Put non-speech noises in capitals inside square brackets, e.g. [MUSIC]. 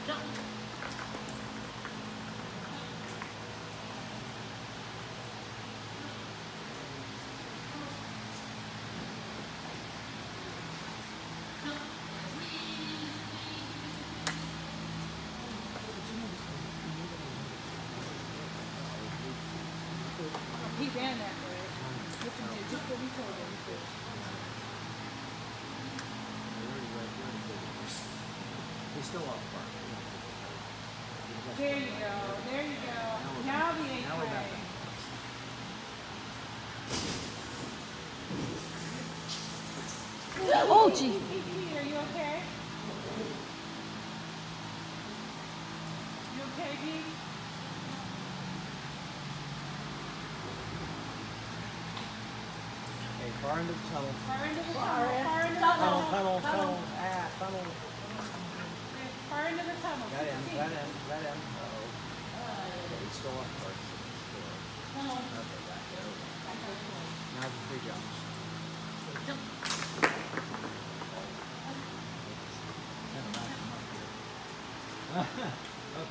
He ran that way. Just what we told him. He He's still off the park. There you go. There you go. Now the eighth Now we're Oh, gee. Pete, Pete, are you okay? You okay, Pete? Hey, far into the tunnel. Far into the tunnel. Far into the tunnel. Tunnel, tunnel, tunnel. Ah, tunnel. Got him, got him, got him. Uh-oh. Yeah, he's still off park. Still. Okay, back there. Now the three jumps. Here. [LAUGHS] Okay.